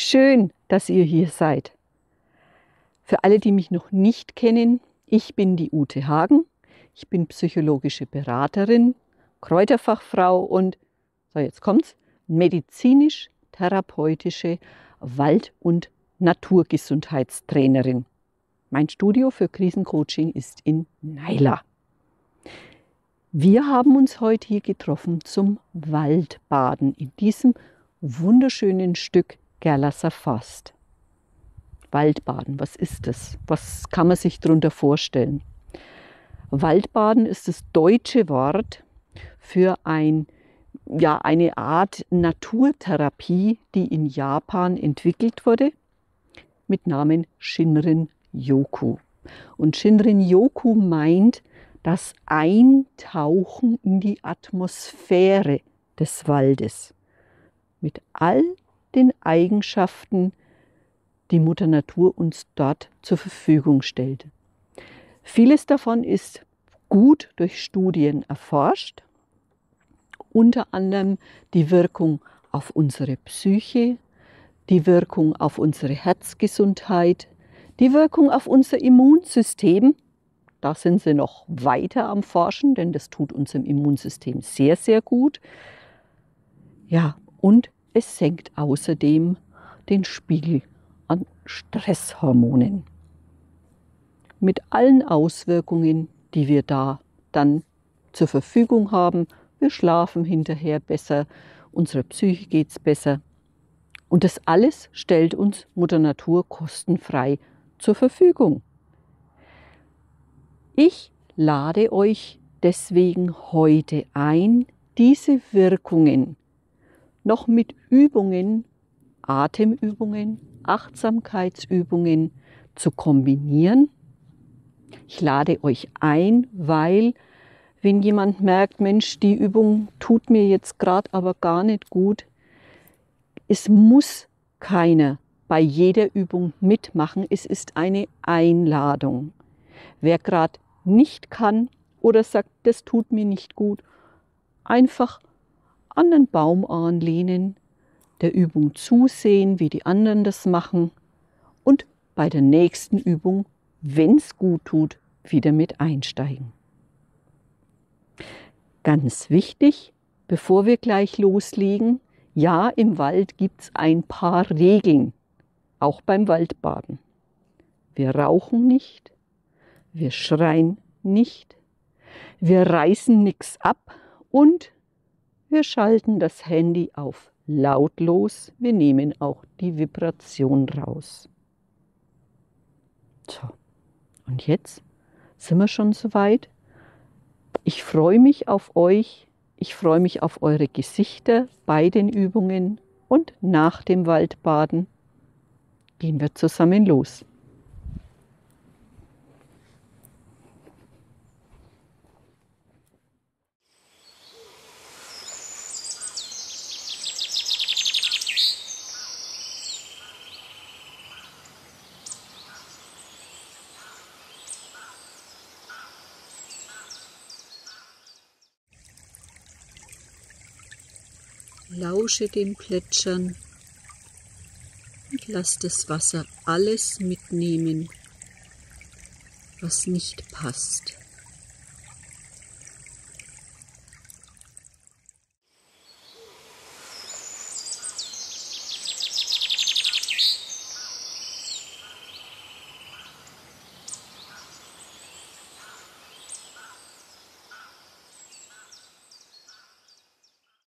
schön, dass ihr hier seid. Für alle, die mich noch nicht kennen, ich bin die Ute Hagen. Ich bin psychologische Beraterin, Kräuterfachfrau und, so jetzt kommt's, medizinisch-therapeutische Wald- und Naturgesundheitstrainerin. Mein Studio für Krisencoaching ist in Naila. Wir haben uns heute hier getroffen zum Waldbaden in diesem wunderschönen Stück Gerlasser Forst. Waldbaden, was ist das? Was kann man sich darunter vorstellen? Waldbaden ist das deutsche Wort für ein, ja, eine Art Naturtherapie, die in Japan entwickelt wurde, mit Namen Shinrin Yoku. Und Shinrin Yoku meint das Eintauchen in die Atmosphäre des Waldes mit all den Eigenschaften, die Mutter Natur uns dort zur Verfügung stellt. Vieles davon ist gut durch Studien erforscht, unter anderem die Wirkung auf unsere Psyche, die Wirkung auf unsere Herzgesundheit, die Wirkung auf unser Immunsystem. Da sind sie noch weiter am Forschen, denn das tut unserem Immunsystem sehr, sehr gut. Ja, und es senkt außerdem den Spiegel an Stresshormonen. Mit allen Auswirkungen, die wir da dann zur Verfügung haben. Wir schlafen hinterher besser, unserer Psyche geht es besser. Und das alles stellt uns Mutter Natur kostenfrei zur Verfügung. Ich lade euch deswegen heute ein, diese Wirkungen noch mit Übungen, Atemübungen, Achtsamkeitsübungen zu kombinieren. Ich lade euch ein, weil wenn jemand merkt, Mensch, die Übung tut mir jetzt gerade aber gar nicht gut, es muss keiner bei jeder Übung mitmachen. Es ist eine Einladung. Wer gerade nicht kann oder sagt, das tut mir nicht gut, einfach an den Baum anlehnen, der Übung zusehen, wie die anderen das machen und bei der nächsten Übung, wenn es gut tut, wieder mit einsteigen. Ganz wichtig, bevor wir gleich loslegen, ja, im Wald gibt es ein paar Regeln, auch beim Waldbaden. Wir rauchen nicht, wir schreien nicht, wir reißen nichts ab und wir schalten das Handy auf lautlos. Wir nehmen auch die Vibration raus. So, und jetzt sind wir schon soweit. Ich freue mich auf euch. Ich freue mich auf eure Gesichter bei den Übungen und nach dem Waldbaden gehen wir zusammen los. Lausche dem Plätschern und lass das Wasser alles mitnehmen, was nicht passt.